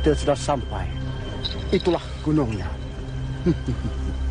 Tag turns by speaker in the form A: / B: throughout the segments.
A: Kita sudah sampai. Itulah gunungnya.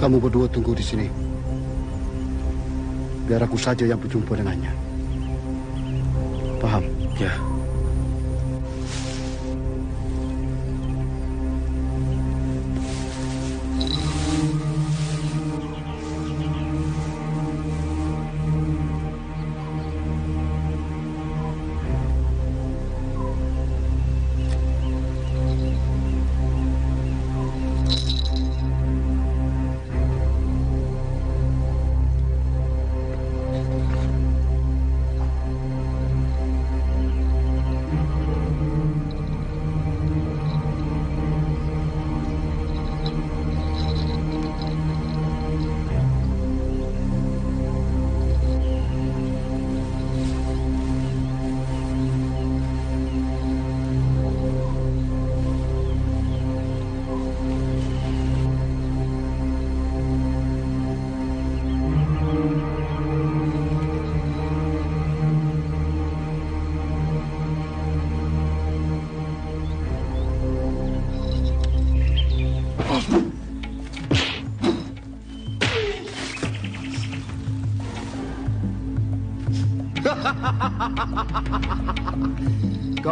A: Kamu berdua tunggu di sini. Biar aku saja yang berjumpa dengannya. Paham?
B: Ya.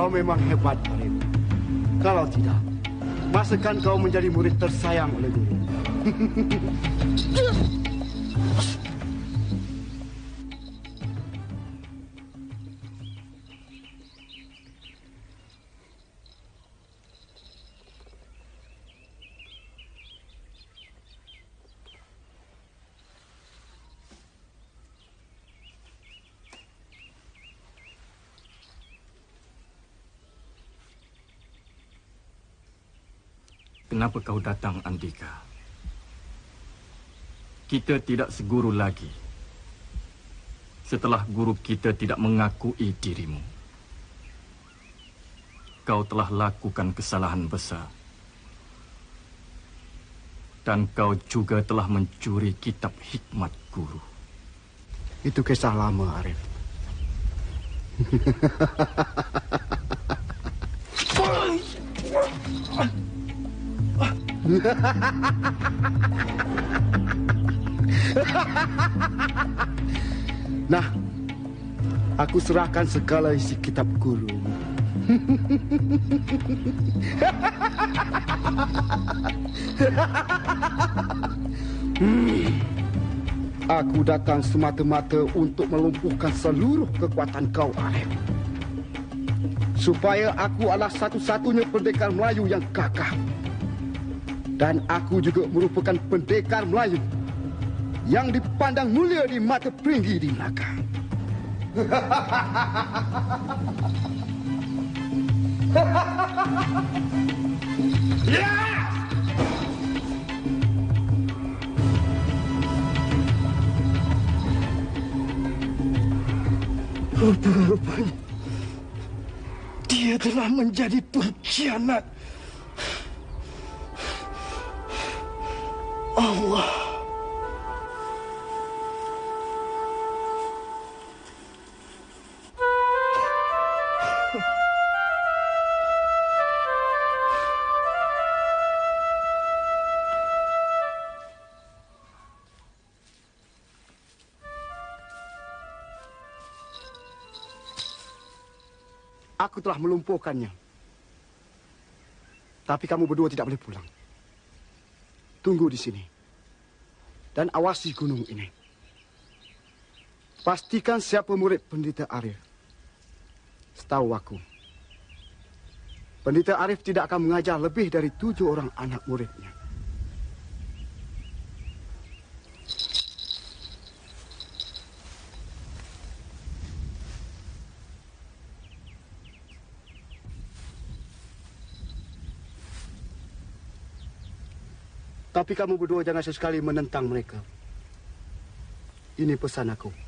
A: Kau memang hebat, Arif. Kalau tidak, masakan kau menjadi murid tersayang oleh guru.
B: Kenapa kau datang, Andika? Kita tidak seguru lagi. Setelah guru kita tidak mengakui dirimu. Kau telah lakukan kesalahan besar. Dan kau juga telah mencuri kitab hikmat guru.
A: Itu kisah lama, Arif. nah, aku serahkan segala isi kitab guru. hmm. Aku datang semata-mata untuk melumpuhkan seluruh kekuatan kau, Arif. Supaya aku adalah satu-satunya pendekar Melayu yang gagah. Dan aku juga merupakan pendekar Melayu yang dipandang mulia di mata peringgi di Melaka. Yeah! Rupa-rupanya dia telah menjadi pengkhianat. Allah. Aku telah melumpuhkannya. Tapi kamu berdua tidak boleh pulang. Tunggu di sini. Dan awasi gunung ini. Pastikan siapa murid pendeta Arif. Setahu aku. Pendeta Arif tidak akan mengajar lebih dari tujuh orang anak muridnya. Tapi kamu berdua jangan sesekali menentang mereka. Ini pesan aku.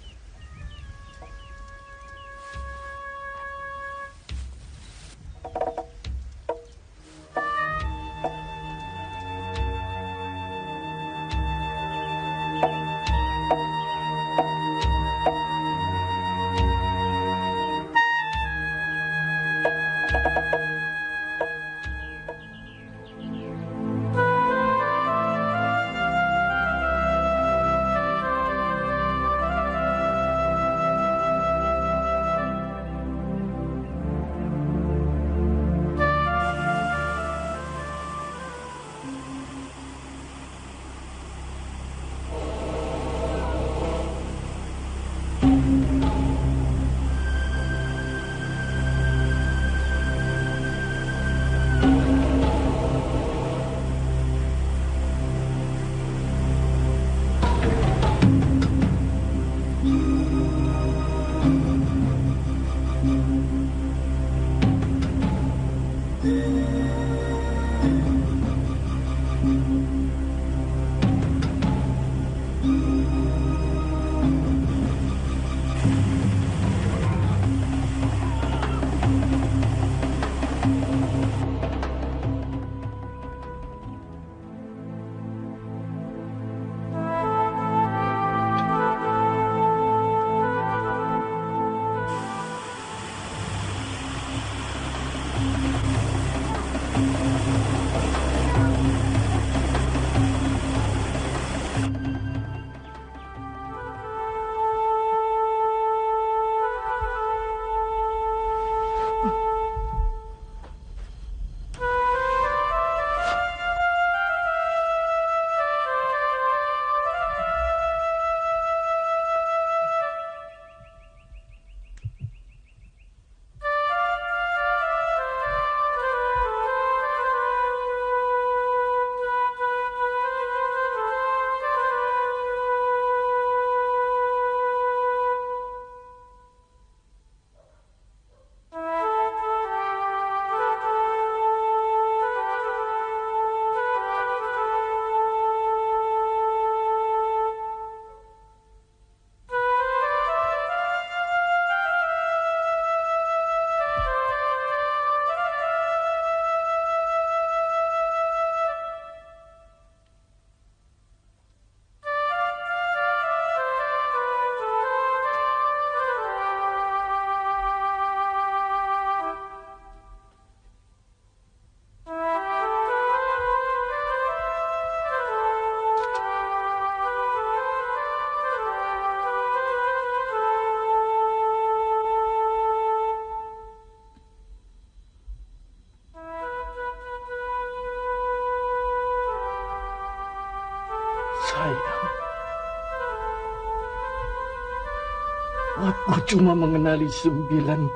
B: Cuma mengenali 98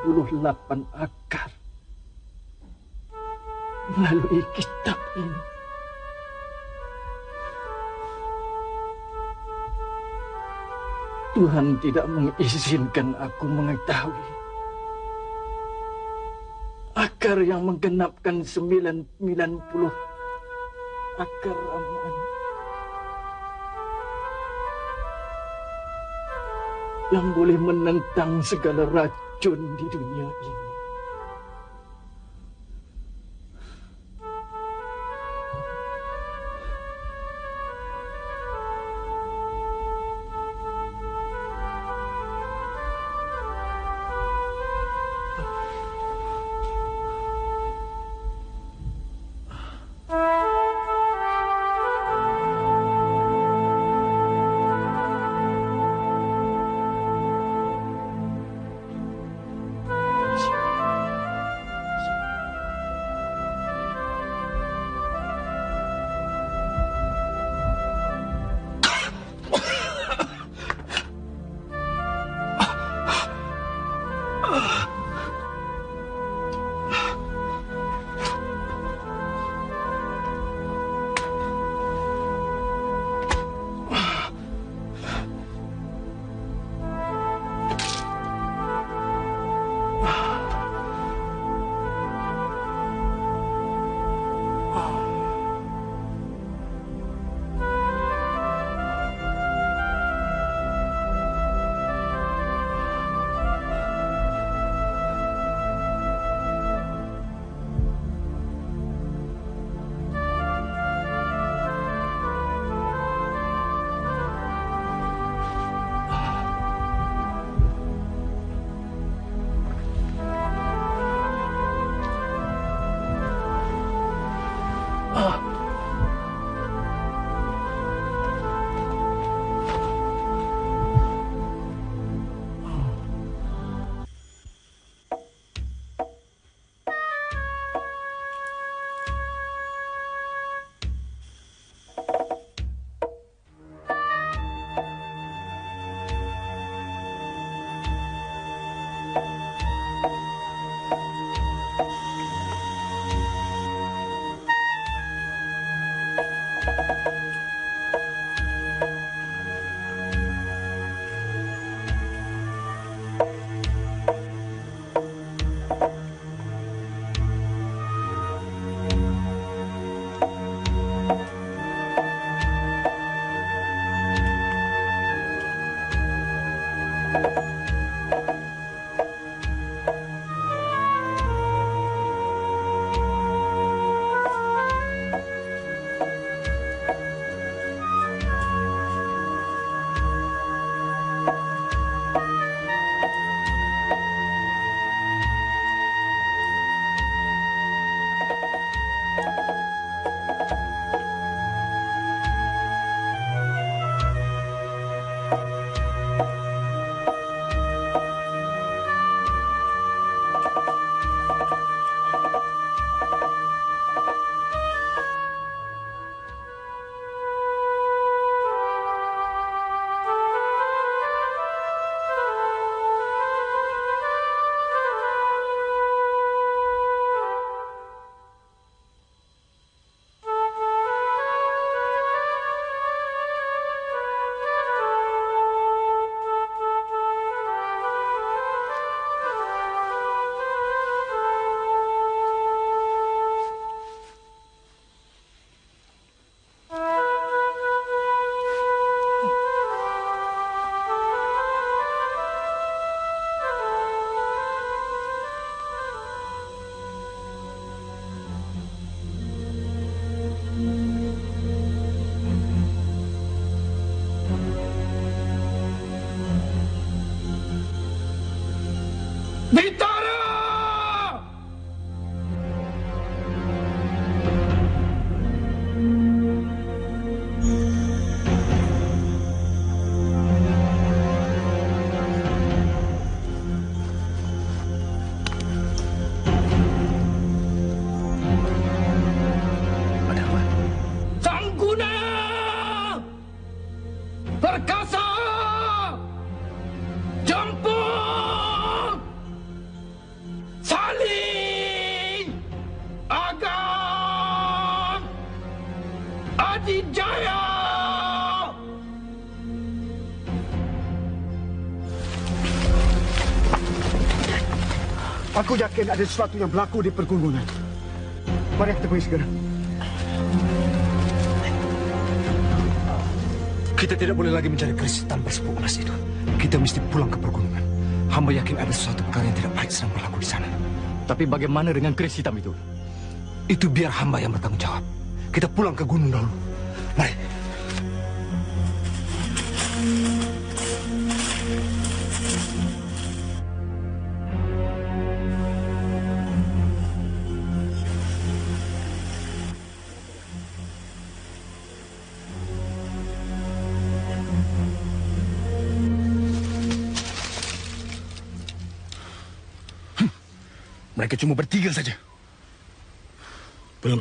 B: akar. Melalui kitab ini. Tuhan tidak mengizinkan aku mengetahui. Akar yang menggenapkan 90 akar ramuan yang boleh menentang segala racun di dunia ini.
A: Aku yakin ada sesuatu yang berlaku di pergunungan. Mari kita pergi segera.
C: Kita tidak boleh lagi mencari keris tanpa sepuk emas itu. Kita mesti pulang ke pergunungan. Hamba yakin ada sesuatu perkara yang tidak baik sedang berlaku di sana.
B: Tapi bagaimana dengan keris hitam itu?
C: Itu biar hamba yang bertanggung jawab. Kita pulang ke gunung dahulu.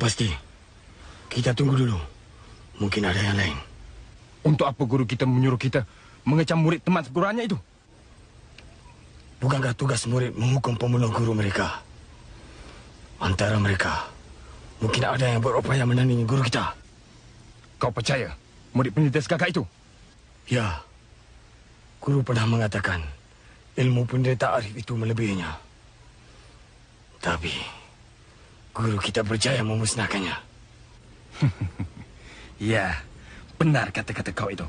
D: Pasti. Kita tunggu dulu. Mungkin ada yang lain.
C: Untuk apa guru kita menyuruh kita mengecam murid teman seguruannya itu?
D: Bukankah tugas murid menghukum pembunuh guru mereka? Antara mereka, mungkin ada yang berupaya menandingi guru kita.
C: Kau percaya murid penyintas kakak itu?
D: Ya, guru pernah mengatakan ilmu pendeta arif itu melebihinya. Tapi, guru kita berjaya memusnahkannya.
C: Ya, benar kata-kata kau itu.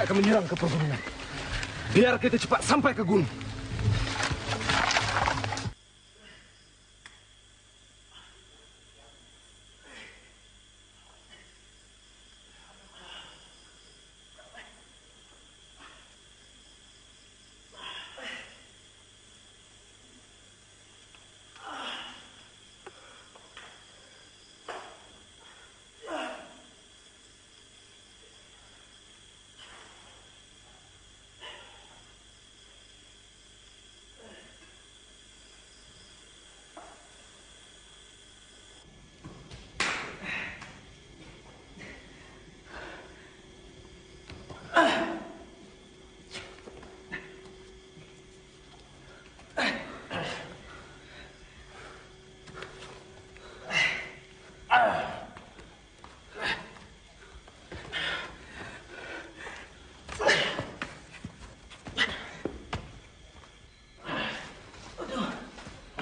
C: Mereka akan menyerang ke pergunungan. Biar kita cepat sampai ke gunung.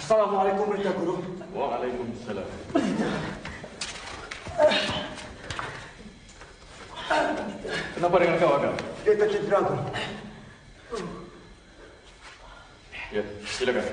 A: Assalamualaikum mereka guru.
B: Waalaikumsalam. Kenapa dengan kau, Agam?
A: Dia tercedera guru.
B: Ya, silakan.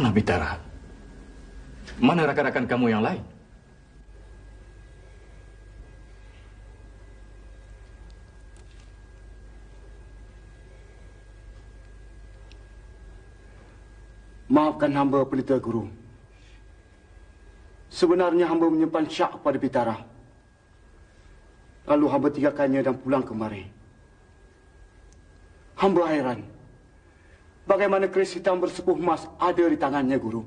B: Mana Bitara? Mana rakan-rakan kamu yang lain?
A: Maafkan hamba pelita guru. Sebenarnya hamba menyimpan syak pada Bitara. Lalu hamba tinggalkannya dan pulang kemari. Hamba heran. Bagaimana keris hitam bersepuh emas ada di tangannya, Guru?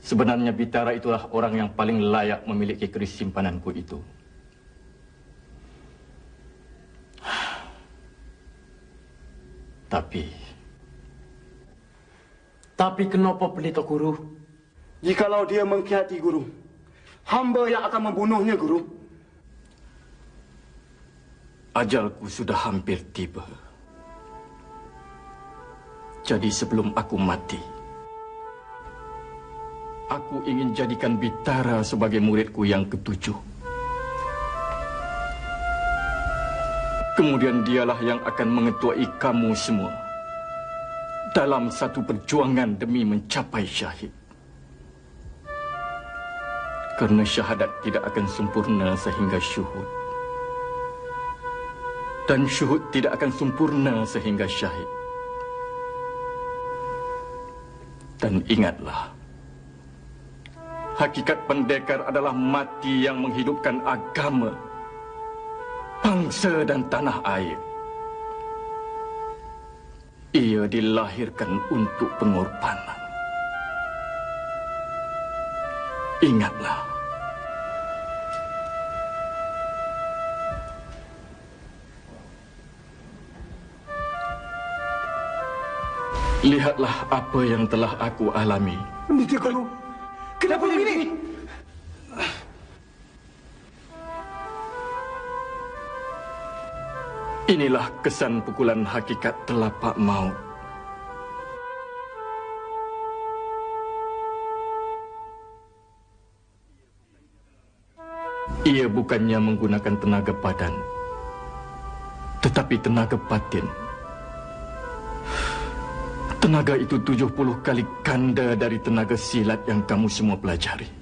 B: Sebenarnya Bitara itulah orang yang paling layak memiliki keris simpananku itu. Tapi...
E: Tapi kenapa pelita guru?
A: Jikalau dia mengkhianati Guru, hamba yang akan membunuhnya, Guru.
B: Ajalku sudah hampir tiba. Jadi sebelum aku mati, aku ingin jadikan Bitara sebagai muridku yang ketujuh. Kemudian dialah yang akan mengetuai kamu semua dalam satu perjuangan demi mencapai syahid. Kerana syahadat tidak akan sempurna sehingga syuhud. Dan syuhud tidak akan sempurna sehingga syahid. Dan ingatlah, hakikat pendekar adalah mati yang menghidupkan agama, bangsa dan tanah air. Ia dilahirkan untuk pengorbanan. Ingatlah. Lihatlah apa yang telah aku alami.
A: Pelita Guru, kenapa begini?
B: Inilah kesan pukulan hakikat telapak maut. Ia bukannya menggunakan tenaga badan, tetapi tenaga batin. Tenaga itu tujuh puluh kali ganda dari tenaga silat yang kamu semua pelajari.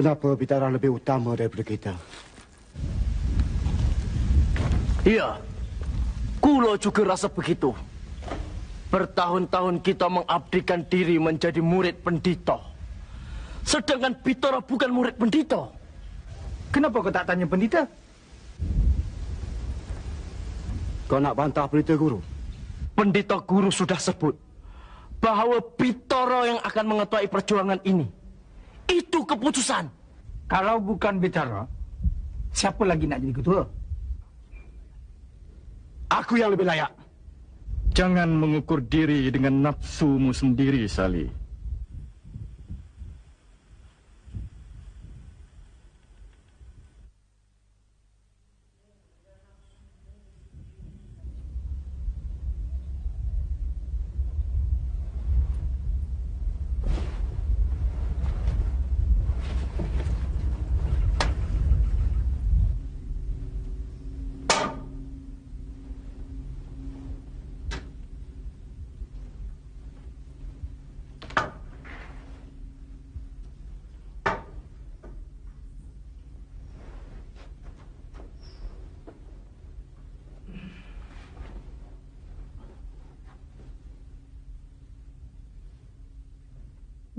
A: Kenapa Bitara lebih utama daripada kita?
F: Ya, Kulo juga rasa begitu. Bertahun-tahun kita mengabdikan diri menjadi murid pendito. Sedangkan Bitara bukan murid pendito.
G: Kenapa kau tak tanya pendeta?
A: Kau nak bantah berita guru?
F: Pendeta guru sudah sebut bahawa Bitara yang akan mengetuai perjuangan ini. Itu keputusan.
G: Kalau bukan Betara, siapa lagi nak jadi ketua?
A: Aku yang lebih layak.
B: Jangan mengukur diri dengan nafsumu sendiri, Salih.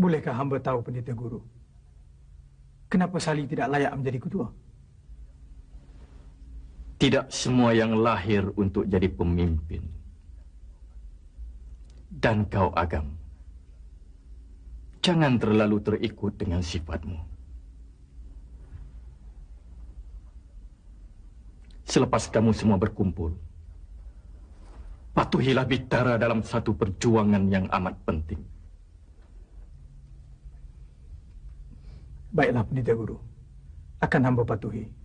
G: Bolehkah hamba tahu pendeta guru? Kenapa Salih tidak layak menjadi ketua?
B: Tidak semua yang lahir untuk jadi pemimpin. Dan kau agam. Jangan terlalu terikut dengan sifatmu. Selepas kamu semua berkumpul, patuhilah Bitara dalam satu perjuangan yang amat penting.
G: Baiklah pendeta guru. Akan hamba patuhi.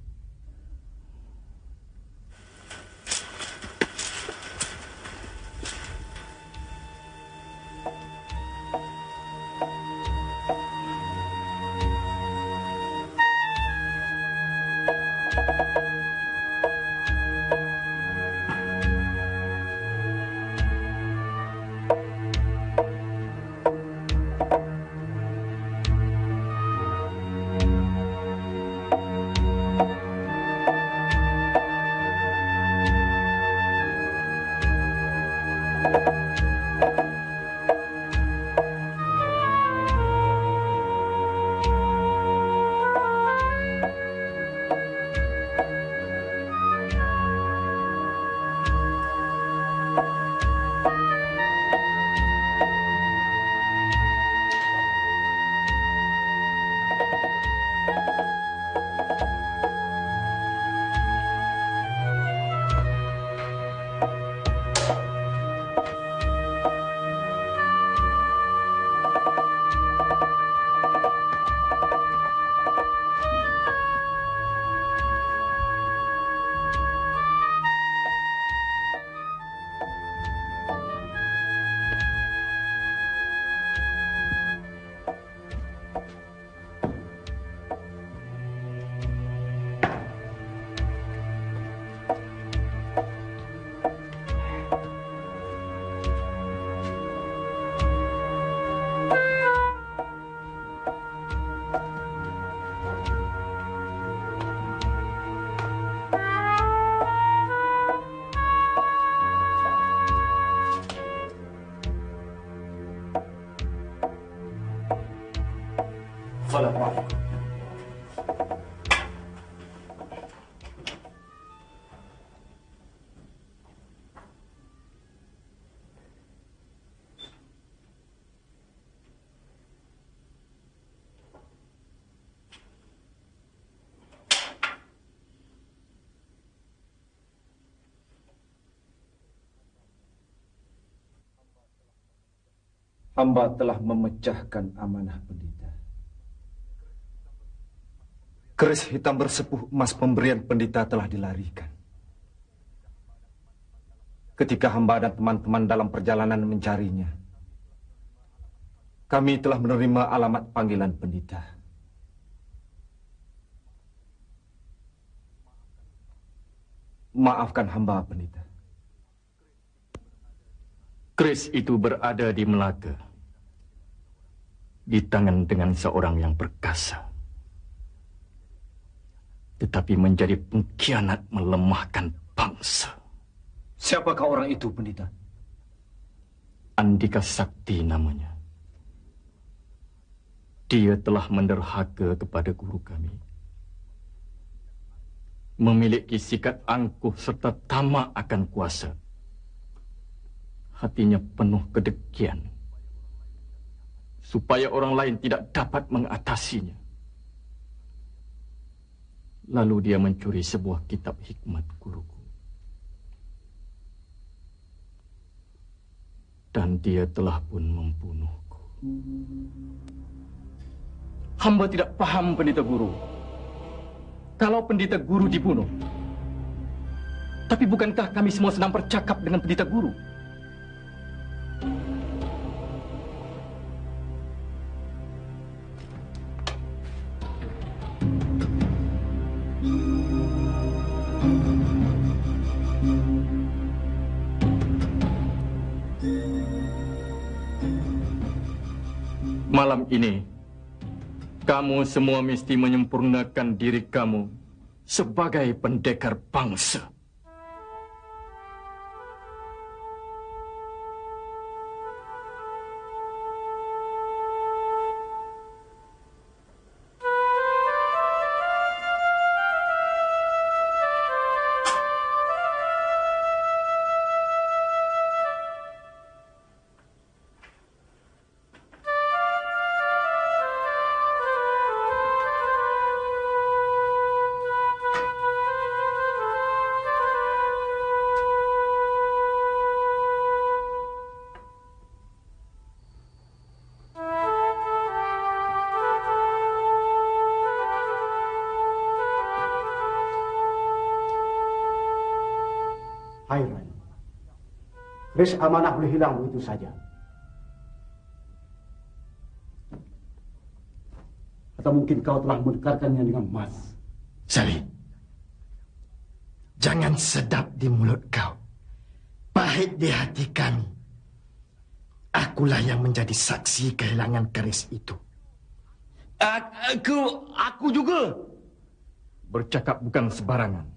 C: Hamba telah memecahkan amanah pendeta. Keris hitam bersepuh emas pemberian pendeta telah dilarikan.
H: ketika hamba dan teman-teman dalam perjalanan mencarinya. Kami telah menerima alamat panggilan pendeta. Maafkan hamba pendeta.
B: Chris itu berada di Melaka. Di tangan dengan seorang yang perkasa. Tetapi menjadi pengkhianat melemahkan bangsa.
H: Siapakah orang itu, pendeta?
B: Andika Sakti namanya. Dia telah menderhaka kepada guru kami. Memiliki sikap angkuh serta tamak akan kuasa hatinya penuh kedekian supaya orang lain tidak dapat mengatasinya. Lalu dia mencuri sebuah kitab hikmat guruku. Dan dia telah pun membunuhku.
E: Hamba tidak paham pendeta guru. Kalau pendeta guru dibunuh. Tapi bukankah kami semua sedang bercakap dengan pendeta guru?
B: Malam ini, kamu semua mesti menyempurnakan diri kamu sebagai pendekar bangsa.
A: Kris amanah boleh hilang begitu saja. Atau mungkin kau telah menekarkannya dengan emas.
I: Sali, jangan sedap di mulut kau. Pahit di hati kami. Akulah yang menjadi saksi kehilangan keris itu.
E: Aku, aku juga.
B: Bercakap bukan sebarangan.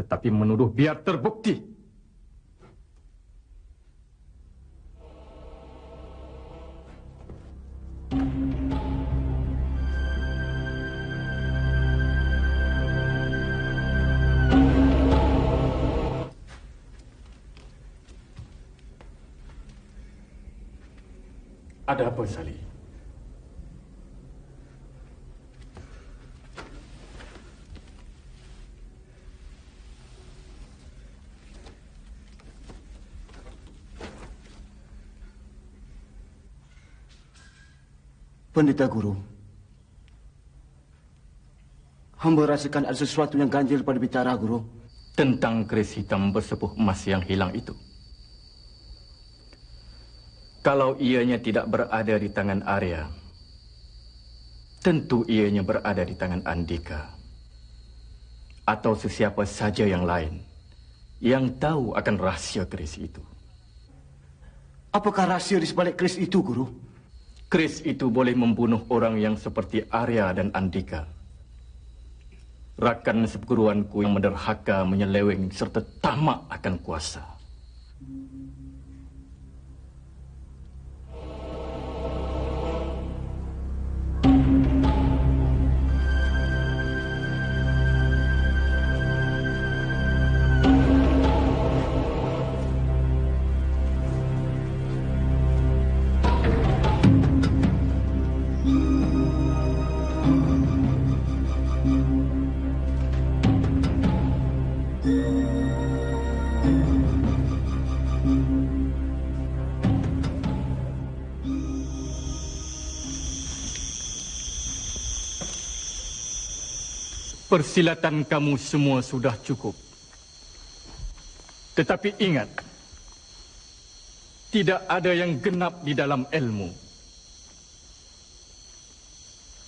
B: Tetapi menuduh biar terbukti.
A: Pendeta Guru. Hamba rasakan ada sesuatu yang ganjil pada bicara Guru.
B: Tentang keris hitam bersepuh emas yang hilang itu. Kalau ianya tidak berada di tangan Arya, tentu ianya berada di tangan Andika. Atau sesiapa saja yang lain yang tahu akan rahsia keris itu.
A: Apakah rahsia di sebalik keris itu, Guru?
B: Keris itu boleh membunuh orang yang seperti Arya dan Andika. Rakan seperguruanku yang menderhaka, menyeleweng serta tamak akan kuasa. Persilatan kamu semua sudah cukup. Tetapi ingat, tidak ada yang genap di dalam ilmu.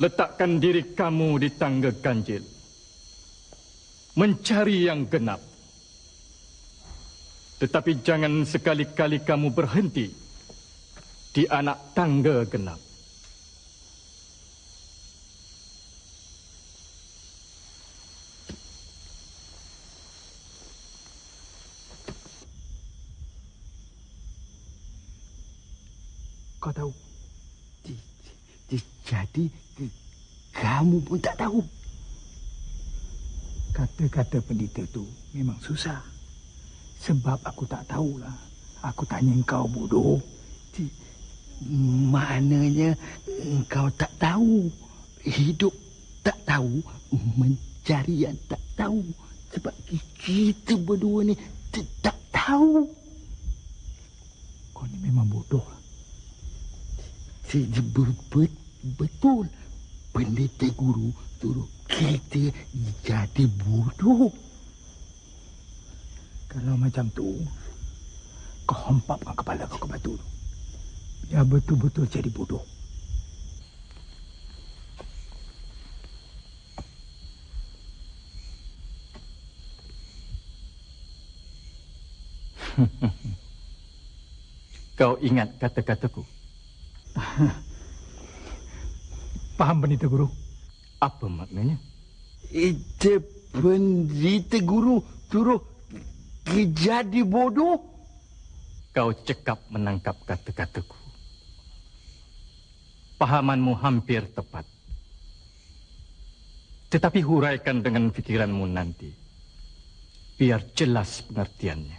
B: Letakkan diri kamu di tangga ganjil. Mencari yang genap. Tetapi jangan sekali-kali kamu berhenti di anak tangga genap.
E: Kau tahu? Jadi kamu pun tak tahu.
G: Kata-kata pendeta tu memang susah. Sebab aku tak tahulah. Aku tanya engkau bodoh.
E: Maknanya engkau tak tahu. Hidup tak tahu. Mencari yang tak tahu. Sebab kita berdua ni tak tahu.
G: Kau ni memang bodoh lah.
E: Betul. Betul. Pendeta guru suruh kita jadi bodoh.
G: Kalau macam tu, kau hempapkan kepala kau ke batu tu. Ya betul-betul jadi bodoh.
B: Kau ingat kata-kataku?
G: Faham pendeta guru?
B: Apa maknanya?
E: Itu pendeta guru suruh jadi bodoh.
B: Kau cekap menangkap kata-kataku. Pahamanmu hampir tepat. Tetapi huraikan dengan fikiranmu nanti. Biar jelas pengertiannya.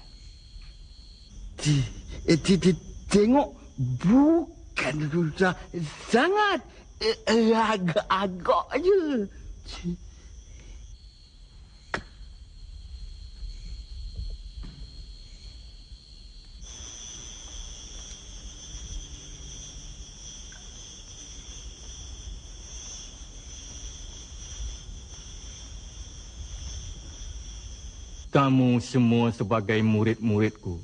E: Tengok, bukan susah sangat. Agak-agak je.
B: Kamu semua sebagai murid-muridku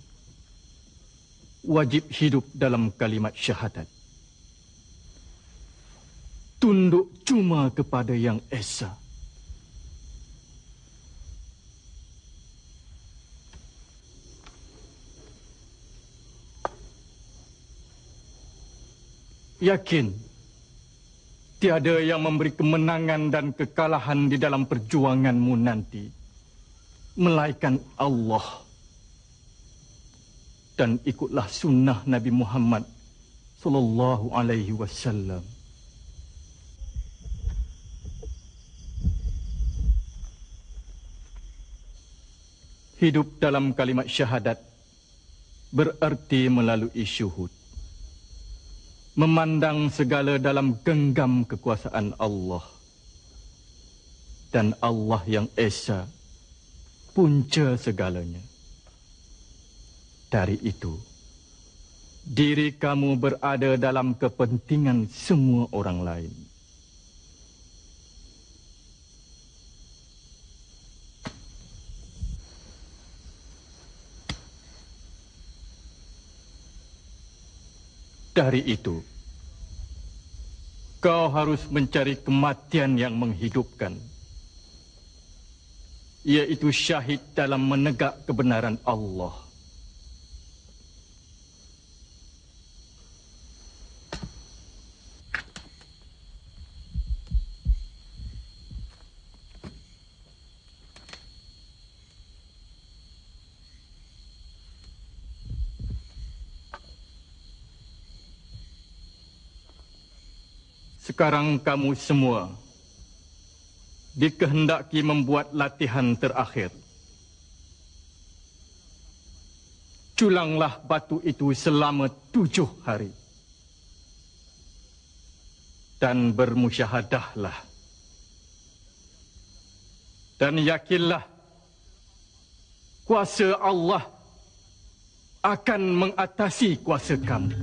B: wajib hidup dalam kalimat syahadat. Tunduk cuma kepada Yang Esa. Yakin tiada yang memberi kemenangan dan kekalahan di dalam perjuanganmu nanti melainkan Allah dan ikutlah sunnah Nabi Muhammad sallallahu alaihi wasallam Hidup dalam kalimat syahadat bererti melalui syuhud. Memandang segala dalam genggam kekuasaan Allah. Dan Allah yang Esa punca segalanya. Dari itu, diri kamu berada dalam kepentingan semua orang lain. Dari itu, kau harus mencari kematian yang menghidupkan, yaitu syahid dalam menegak kebenaran Allah. Sekarang kamu semua dikehendaki membuat latihan terakhir. Culanglah batu itu selama tujuh hari. Dan bermusyahadahlah. Dan yakinlah kuasa Allah akan mengatasi kuasa kamu.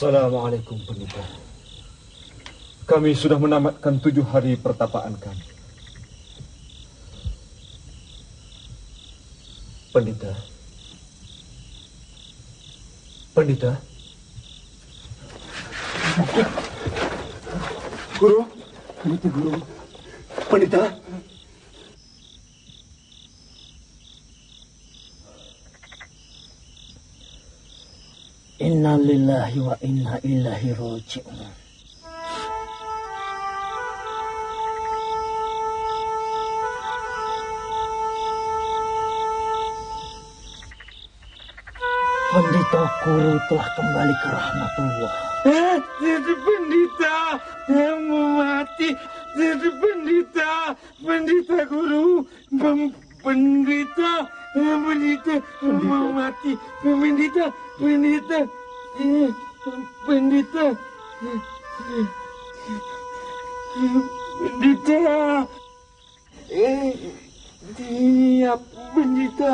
C: Assalamualaikum pendeta. Kami sudah menamatkan tujuh hari pertapaan kami. Pendeta. Pendeta.
J: Guru. Pendeta guru. Pendeta.
F: Inna lillahi wa inna ilaihi raji'un. Pendeta Guru telah kembali ke rahmatullah.
K: Jadi pendeta yang mati. Jadi pendeta, pendeta guru, pendeta, pendeta mau mati. Pendeta, pendeta, pendeta, pendeta. Dia pendeta.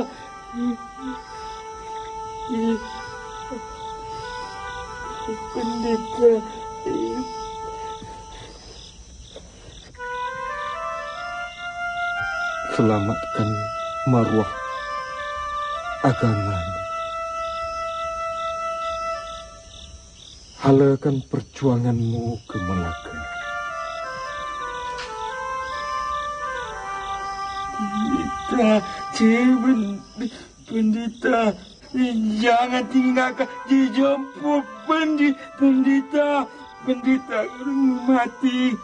K: Pendeta.
C: Selamatkan maruah agama. Halakan perjuanganmu ke Melaka.
K: Pendeta, jangan pendeta, jangan tinggalkan dijemput pendeta, pendeta, pendeta mati.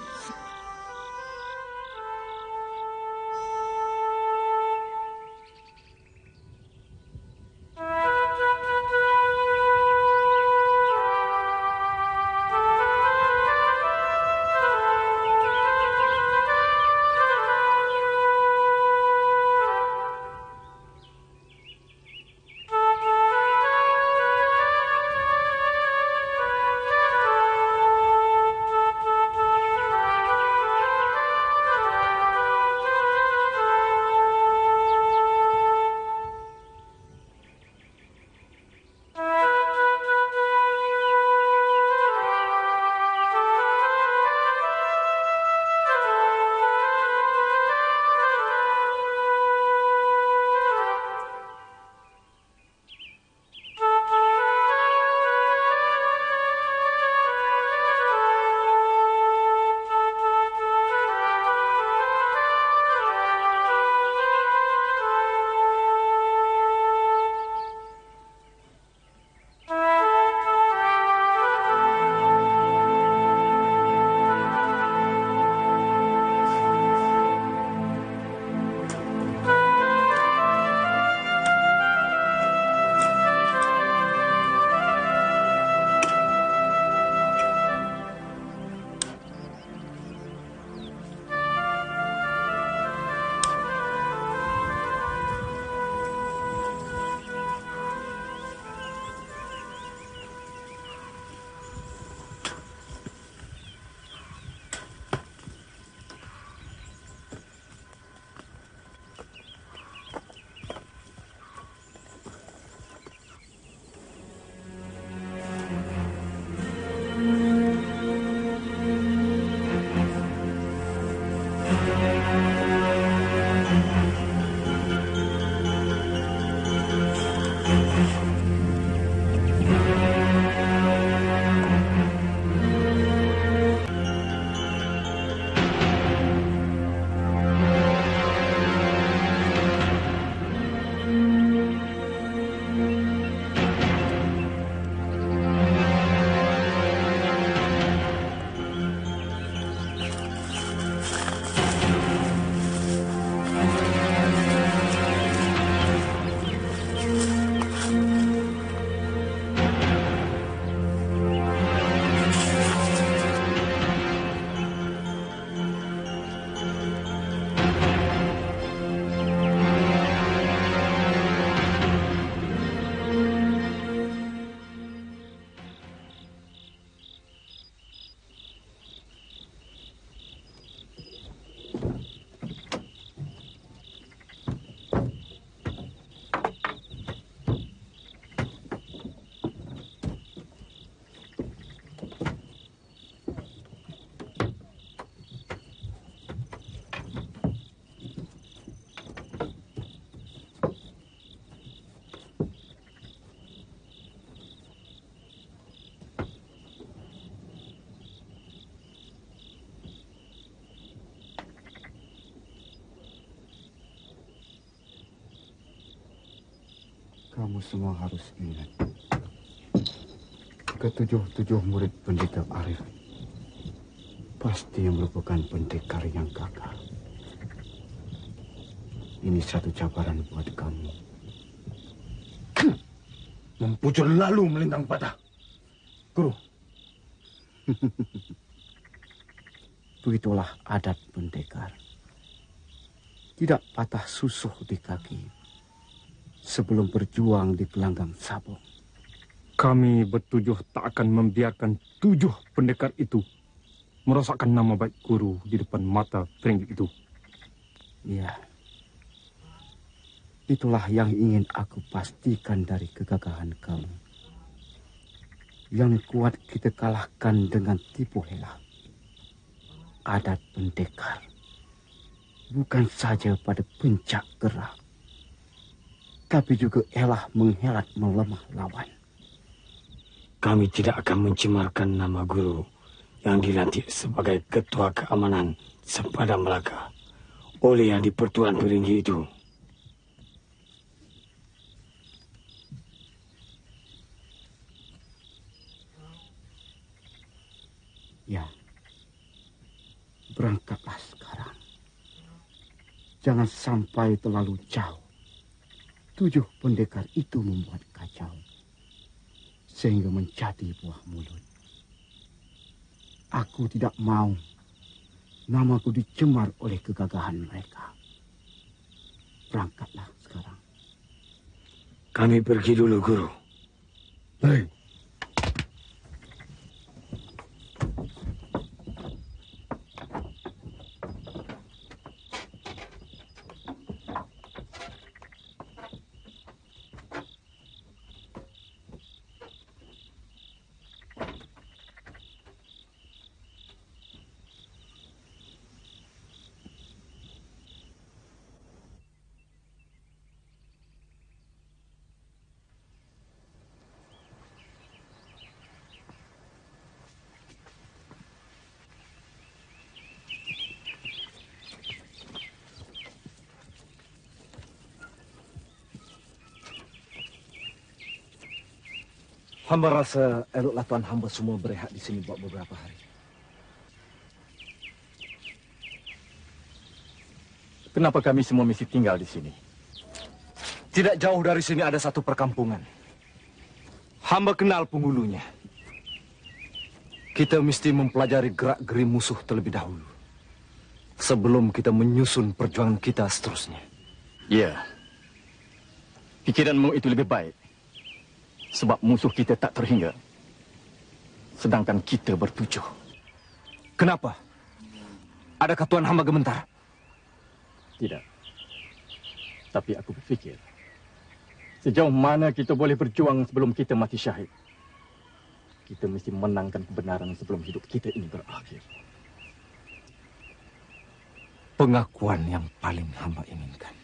A: Kamu semua harus ingat. Ketujuh-tujuh murid pendekar Arif pasti merupakan pendekar yang gagal. Ini satu cabaran buat kamu.
D: Mempucuk lalu melintang patah. Guru.
A: Begitulah adat pendekar. Tidak patah susuh di kaki sebelum berjuang di gelanggang sabung.
H: Kami bertujuh tak akan membiarkan tujuh pendekar itu merosakkan nama baik guru di depan mata peringgit itu.
A: Ya. Itulah yang ingin aku pastikan dari kegagahan kamu. Yang kuat kita kalahkan dengan tipu helah. Adat pendekar. Bukan saja pada pencak gerak. Tapi juga elah menghelat melemah lawan.
D: Kami tidak akan mencemarkan nama guru yang dilantik sebagai ketua keamanan sempadan Melaka oleh yang di Pertuan Peringgi itu.
A: Ya. Berangkatlah sekarang. Jangan sampai terlalu jauh. Tujuh pendekar itu membuat kacau. Sehingga menjadi buah mulut. Aku tidak mau namaku dicemar oleh kegagahan mereka. Berangkatlah sekarang.
D: Kami pergi dulu, Guru.
H: Baik.
C: Hamba rasa eloklah tuan hamba semua berehat di sini buat beberapa hari.
E: Kenapa kami semua mesti tinggal di sini?
C: Tidak jauh dari sini ada satu perkampungan. Hamba kenal penghulunya. Kita mesti mempelajari gerak-geri musuh terlebih dahulu. Sebelum kita menyusun perjuangan kita seterusnya.
E: Ya. Pikiranmu itu lebih baik. Sebab musuh kita tak terhingga. Sedangkan kita bertujuh.
C: Kenapa? Adakah tuan hamba gementar?
E: Tidak. Tapi aku berfikir. Sejauh mana kita boleh berjuang sebelum kita mati syahid. Kita mesti menangkan kebenaran sebelum hidup kita ini berakhir.
C: Pengakuan yang paling hamba inginkan.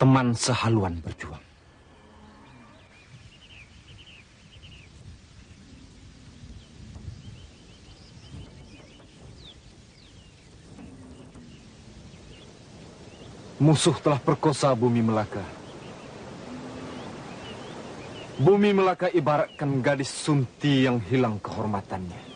C: Teman sehaluan berjuang. Musuh telah perkosa bumi Melaka. Bumi Melaka ibaratkan gadis sunti yang hilang kehormatannya.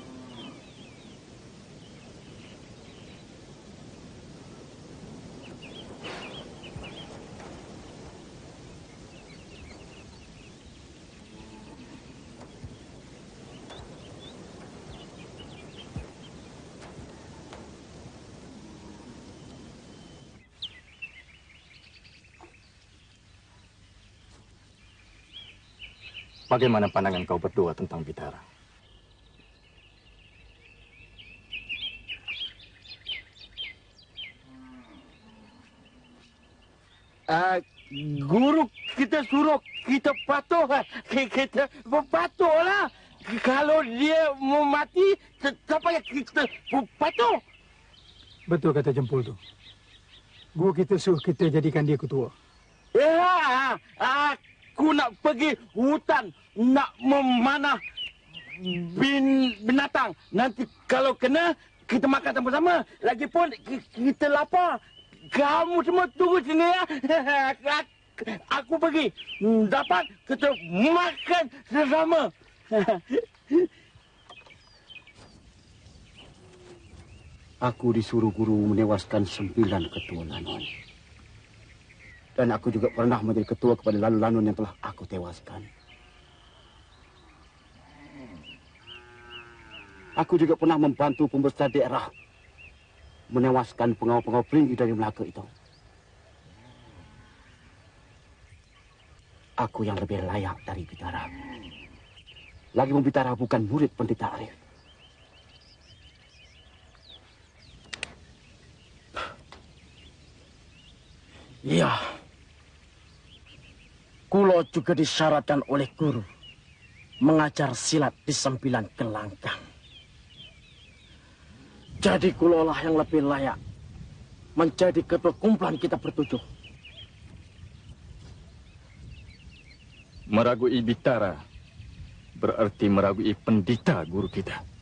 E: Bagaimana pandangan kau berdua tentang Bidara?
K: Uh, guru kita suruh kita patuh. Kita patuhlah. Kalau dia mau mati tak payah kita patuh?
G: Betul kata jempol tu. Guru kita suruh kita jadikan dia ketua.
K: Ya aku nak pergi hutan nak memanah bin binatang nanti kalau kena kita makan sama-sama lagipun kita lapar kamu semua tunggu sini ya.
F: aku pergi. Hmm, Dapat kita makan bersama.
A: Aku disuruh guru menewaskan sembilan ketua lanun. Dan aku juga pernah menjadi ketua kepada lalu-lanun yang telah aku tewaskan. Aku juga pernah membantu pembesar daerah menewaskan pengawal-pengawal peringgi dari Melaka itu. Aku yang lebih layak dari Bitara. Lagi Bitara bukan murid pendeta Arif.
F: Ya. Kulo juga disyaratkan oleh guru mengajar silat di sembilan kelangkang. Jadi kulolah yang lebih layak menjadi ketua kumpulan kita bertujuh.
K: Meragui Bitara berarti meragui pendeta guru kita.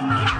F: Yeah.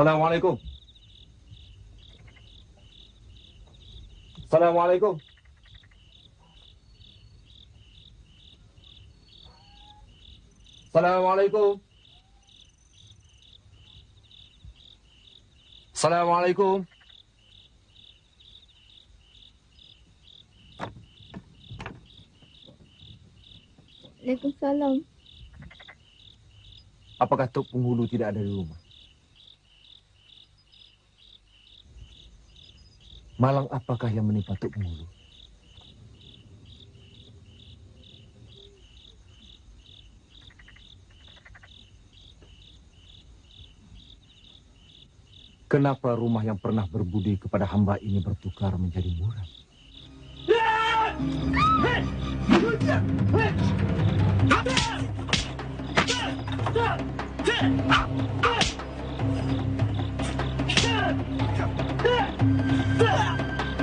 B: Assalamualaikum. Assalamualaikum. Assalamualaikum. Assalamualaikum.
L: Waalaikumsalam.
B: Apakah Tok Penghulu tidak ada di rumah? Malang apakah yang menimpa Tok Penghulu? Kenapa rumah yang pernah berbudi kepada hamba ini bertukar menjadi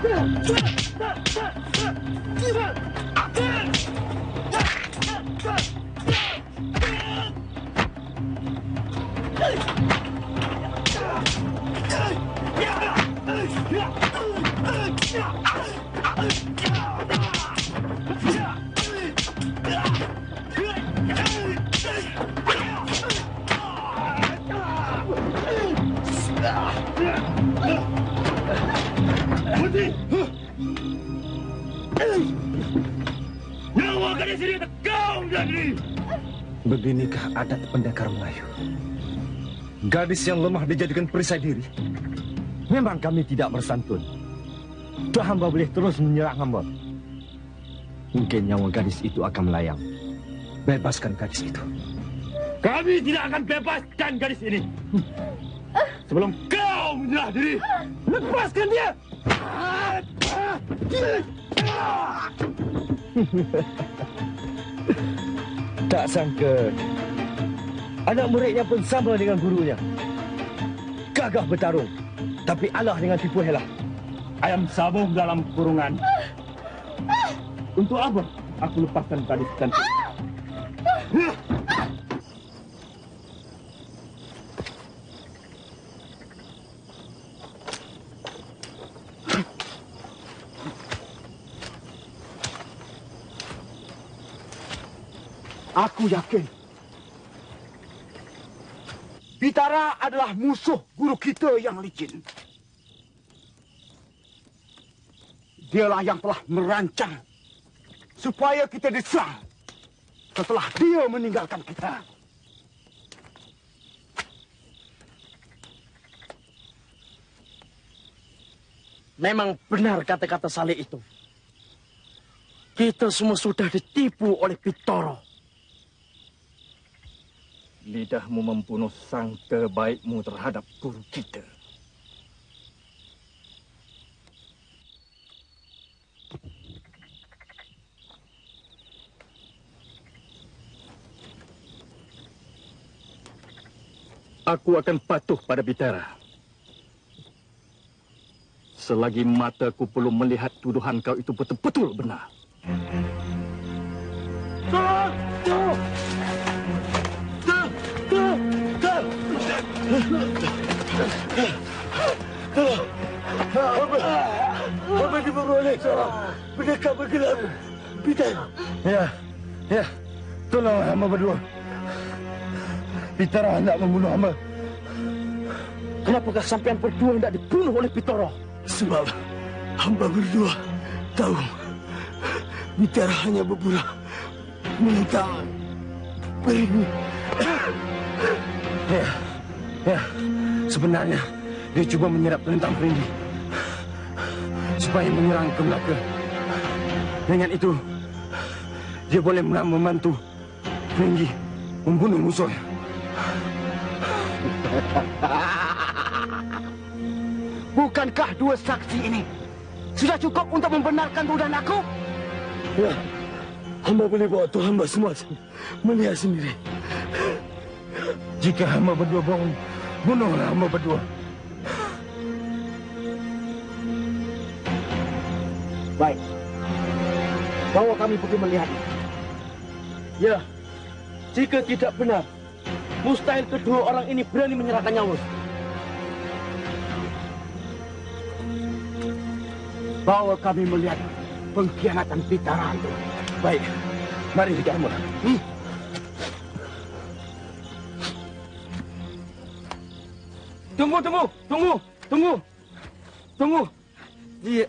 B: Yeah.
M: Nyawa gadis ini kau menjadi.
N: Beginikah adat pendekar Melayu? Gadis yang lemah dijadikan perisai diri.
C: Memang kami tidak bersantun. Tuh hamba boleh terus menyerang hamba. Mungkin nyawa gadis itu akan melayang.
N: Bebaskan gadis itu.
M: Kami tidak akan bebaskan gadis ini. Sebelum kau menyerah diri. Lepaskan dia.
C: Tak sangka anak muridnya pun sama dengan gurunya. Gagah bertarung, tapi alah dengan tipu helah.
M: Ayam sabung dalam kurungan. Untuk apa aku lepaskan gadis cantik?
A: Aku yakin Bitara adalah musuh guru kita yang licin. Dialah yang telah merancang supaya kita diserang setelah dia meninggalkan kita.
F: Memang benar kata-kata Saleh itu. Kita semua sudah ditipu oleh Pitoro.
O: Lidahmu membunuh sangka baikmu terhadap guru kita.
B: Aku akan patuh pada Bitara. Selagi mataku belum melihat tuduhan kau itu betul-betul benar.
F: Tolong. Hamba. Hamba diperoleh seorang pendekar bergelar Peter.
A: Ya. Ya. Tolong hamba berdua. Pitara hendak membunuh hamba.
K: Kenapakah sampean berdua hendak dibunuh oleh Pitoro?
F: Sebab hamba berdua tahu Pitara hanya berpura minta pergi.
A: Ya. Ya. Sebenarnya dia cuba menyerap tentang Peringgi supaya menyerang ke Melaka. Dengan itu, dia boleh membantu Peringgi membunuh musuhnya.
K: Bukankah dua saksi ini sudah cukup untuk membenarkan tuduhan aku?
F: Ya, hamba boleh bawa Tuhan hamba semua melihat sendiri.
A: Jika hamba berdua bohong, bunuhlah hamba berdua.
K: Baik. Bawa kami pergi melihat. Ya, jika tidak benar, mustahil kedua orang ini berani menyerahkan nyawa. Bawa kami melihat pengkhianatan Pitara itu.
A: Baik, mari kita hamba.
K: Hmm. Tunggu, tunggu, tunggu, tunggu, tunggu. Di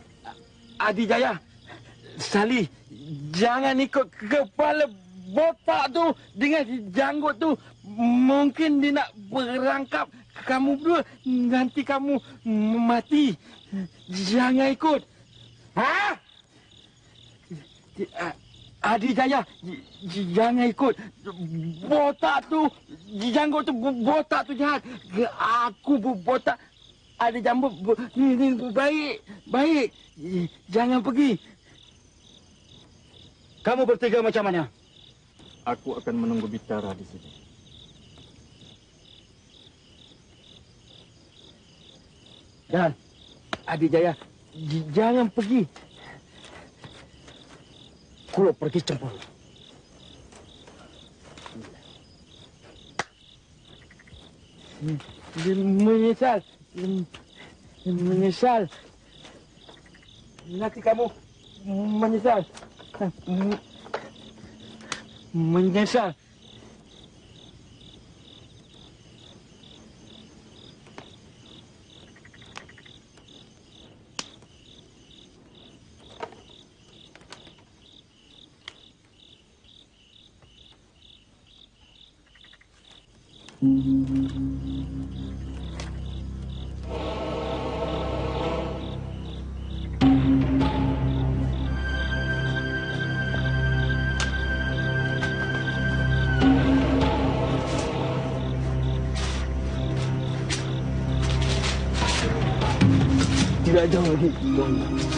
K: Adi Jaya, Sali, jangan ikut kepala botak tu dengan janggut tu. Mungkin dia nak berangkap kamu berdua. Nanti kamu mati. Jangan ikut. Ha? Adi Jaya, jangan ikut. Botak tu, janggut tu, botak tu jahat. Aku botak. Ada jambu. Ni, ni, baik, baik. Jangan pergi. Kamu bertiga macam mana?
B: Aku akan menunggu bicara di sini.
K: Dan Adi Jaya, jangan pergi. Kulo pergi campur. Menyesal. Menyesal. Nanti kamu menyesal. Menyesal.
F: Tidak jauh lagi.
P: Bangsat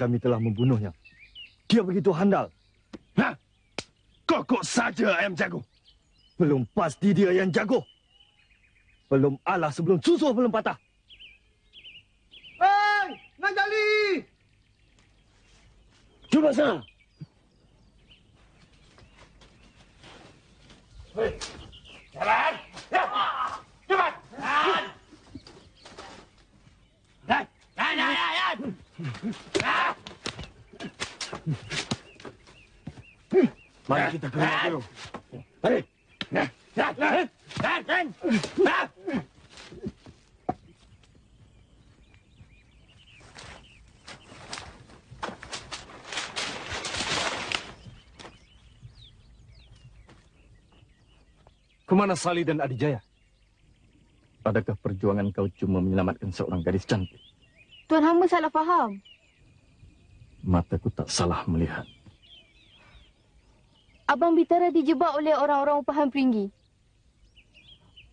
C: kami telah membunuhnya. Dia begitu handal.
F: Ha? Kokok saja ayam jago.
C: Belum pasti dia yang jago. Belum alah sebelum susu belum patah.
Q: Hei, Najali!
R: Cuba sana.
Q: Jalan! Cepat! Jalan! Jalan! Jalan! Jalan! Jalan!
R: Mari kita ke rumah dulu. Mari.
C: Kemana Sali dan Adijaya?
B: Adakah perjuangan kau cuma menyelamatkan seorang gadis cantik?
L: Tuan Hamba salah faham.
B: Mataku tak salah melihat.
L: Abang Bitara dijebak oleh orang-orang upahan peringgi.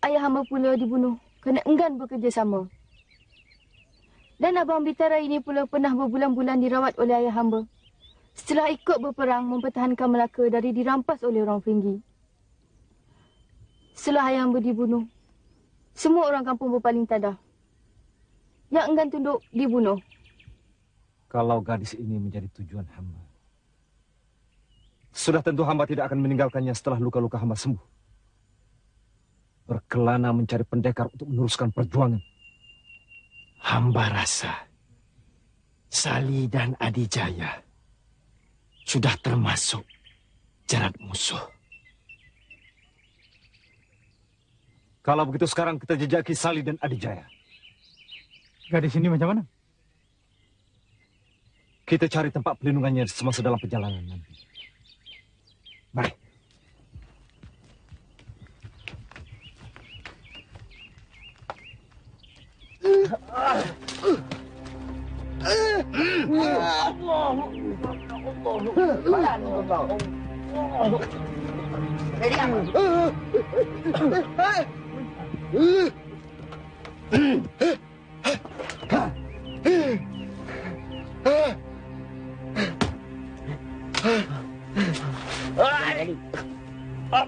L: Ayah hamba pula dibunuh kerana enggan bekerjasama. Dan Abang Bitara ini pula pernah berbulan-bulan dirawat oleh ayah hamba. Setelah ikut berperang mempertahankan Melaka dari dirampas oleh orang peringgi. Setelah ayah hamba dibunuh, semua orang kampung berpaling tadah. Yang enggan tunduk dibunuh.
C: Kalau gadis ini menjadi tujuan hamba. Sudah tentu hamba tidak akan meninggalkannya setelah luka-luka hamba sembuh. Berkelana mencari pendekar untuk meneruskan perjuangan.
F: Hamba rasa Sali dan Adijaya sudah termasuk jarak musuh.
C: Kalau begitu sekarang kita jejaki Sali dan Adijaya.
G: Gadis ini macam mana?
C: Kita cari tempat pelindungannya semasa dalam perjalanan nanti. Mari. 아!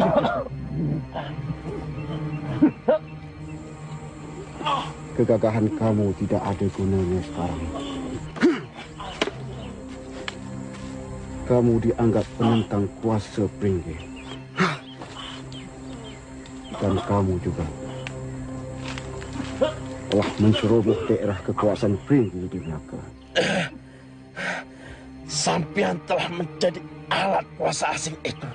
A: Kegagahan kamu tidak ada gunanya sekarang. Kamu dianggap penentang kuasa Pringgi. Dan kamu juga telah menceroboh daerah kekuasaan Pringgi di Melaka.
F: Sampian telah menjadi alat kuasa asing itu.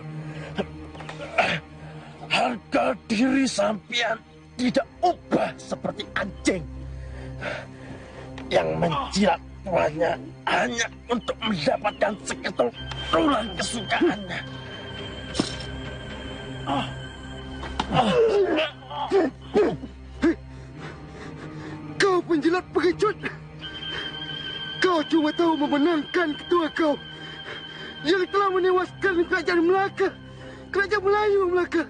F: Harga diri sampian tidak ubah seperti anjing yang menjilat tuannya hanya untuk mendapatkan seketul tulang kesukaannya.
S: Kau penjilat pengecut. Kau cuma tahu memenangkan ketua kau yang telah menewaskan kerajaan Melaka. Kerajaan Melayu Melaka.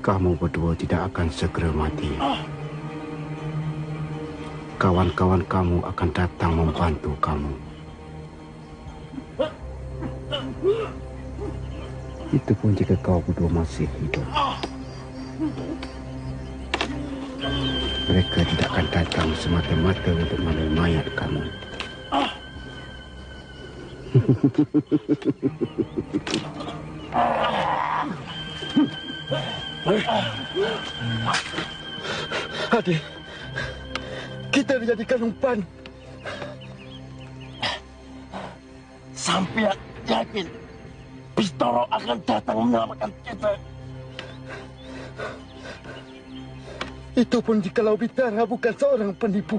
A: Kamu berdua tidak akan segera mati. Kawan-kawan kamu akan datang membantu kamu. Itu pun jika kau berdua masih hidup. Mereka tidak akan datang semata-mata untuk mengambil mayat kamu.
S: Adik, kita dijadikan umpan.
F: Sampian yakin Pistoro akan datang menyelamatkan kita.
T: Itu pun jikalau Bitara bukan seorang penipu.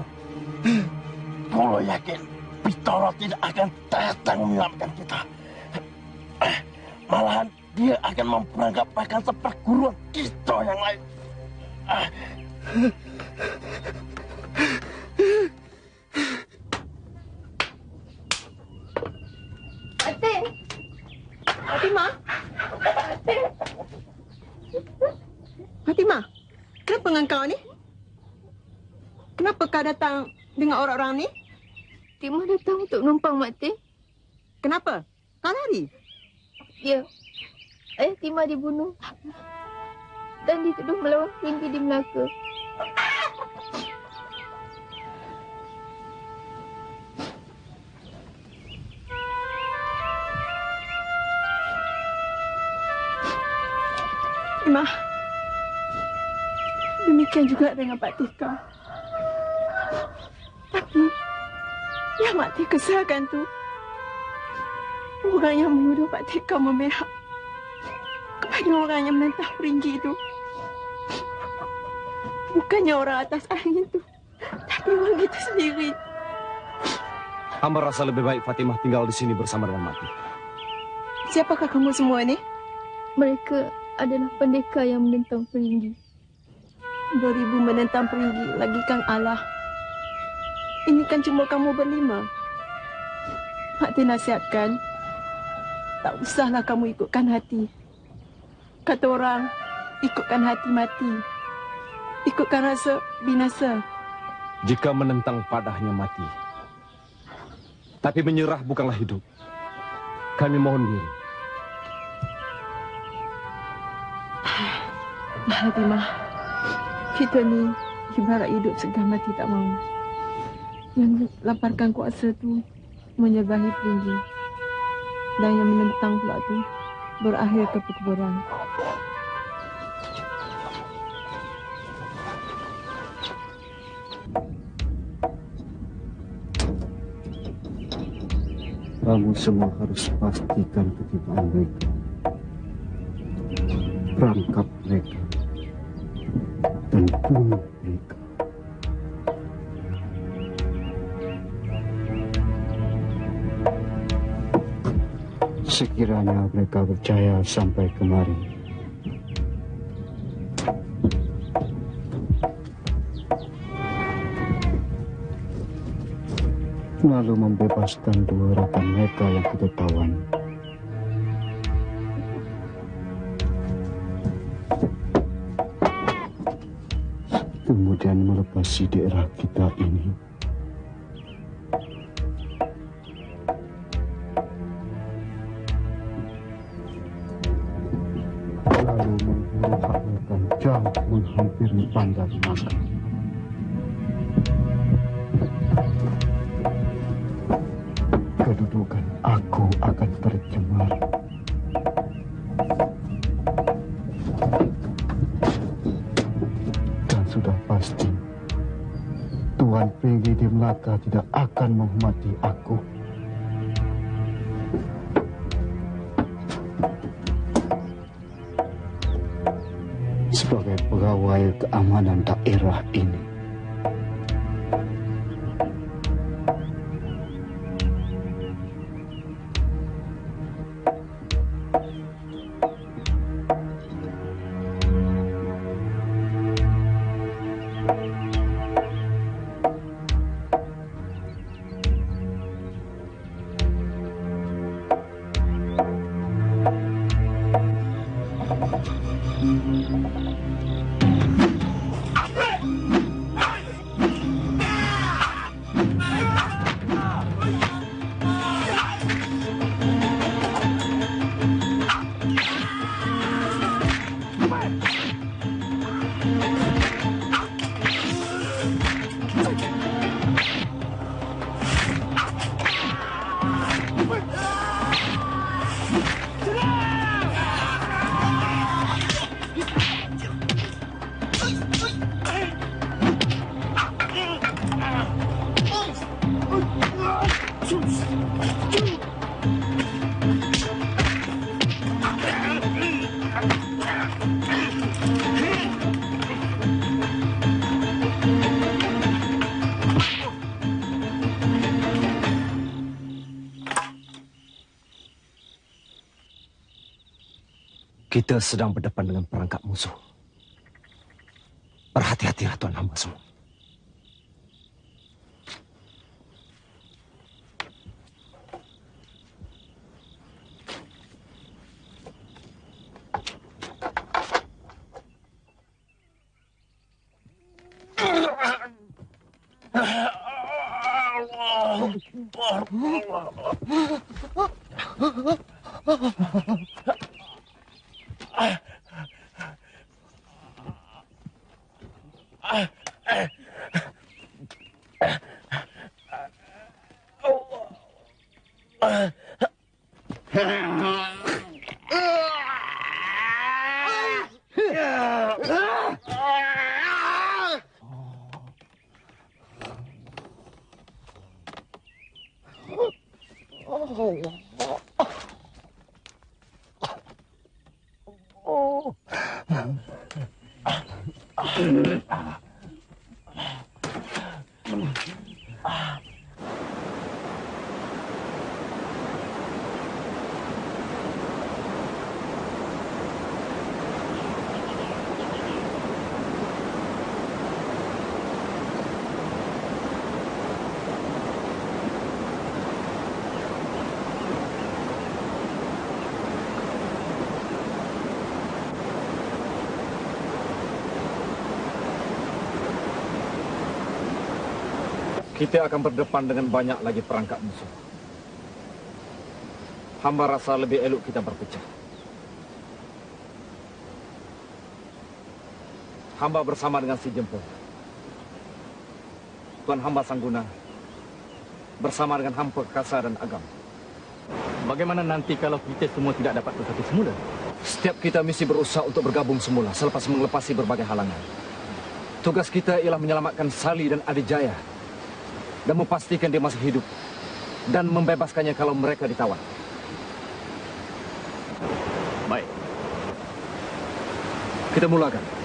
F: Polo yakin Pistoro tidak akan datang menyelamatkan kita. Malahan dia akan memperangkapkan seperguruan kita yang lain.
L: Ate! Fatimah! Ate!
U: Fatimah, kenapa dengan kau ni? Kenapa kau datang dengan orang-orang ni?
L: Timah datang untuk numpang Mak Teh.
U: Kenapa? Kau lari?
L: Ya. Ayah Timah dibunuh. Dan dituduh melawan Ringgi di Melaka.
U: Fatimah, demikian juga dengan Pak Tika. Tapi, yang Mak Tika kesalkan tu, orang yang menuduh Pak Tika memihak kepada orang yang menentang peringgi itu. Bukannya orang atas angin tu, tapi orang itu sendiri.
C: Hamba rasa lebih baik Fatimah tinggal di sini bersama dengan Mati.
U: Siapakah kamu semua ni?
L: Mereka adalah pendekar yang menentang peringgi.
U: Beribu menentang peringgi lagi Kang Allah. Ini kan cuma kamu berlima. Hati nasihatkan, tak usahlah kamu ikutkan hati. Kata orang, ikutkan hati mati. Ikutkan rasa binasa.
C: Jika menentang padahnya mati. Tapi menyerah bukanlah hidup. Kami mohon diri.
U: Fatimah, kita ni ibarat hidup segar mati tak mau. Yang laparkan kuasa tu menyerbahi peringgi. Dan yang menentang pula tu berakhir ke perkuburan.
A: Kamu semua harus pastikan ketibaan mereka. Perangkap Sekiranya mereka percaya sampai kemari. Lalu membebaskan dua rekan mereka yang kita tawan. Melepasi daerah kita ini. Lalu mereka jauh menghampiri bandar Makkah. kedudukan aku akan tercemar. Melaka tidak akan menghormati aku. Sebagai pegawai keamanan daerah ini,
C: Kita sedang berdepan dengan perangkap musuh. Berhati-hatilah tuan hamba semua.
E: Kita akan berdepan dengan banyak lagi perangkap musuh. Hamba rasa lebih elok kita berpecah. Hamba bersama dengan si Jempol. Tuan Hamba Sangguna bersama dengan Hampa Kasa dan Agam.
B: Bagaimana nanti kalau kita semua tidak dapat bersatu semula?
C: Setiap kita mesti berusaha untuk bergabung semula selepas mengelepasi berbagai halangan. Tugas kita ialah menyelamatkan Sali dan Adijaya dan memastikan dia masih hidup dan membebaskannya kalau mereka ditawan.
B: Baik.
C: Kita mulakan.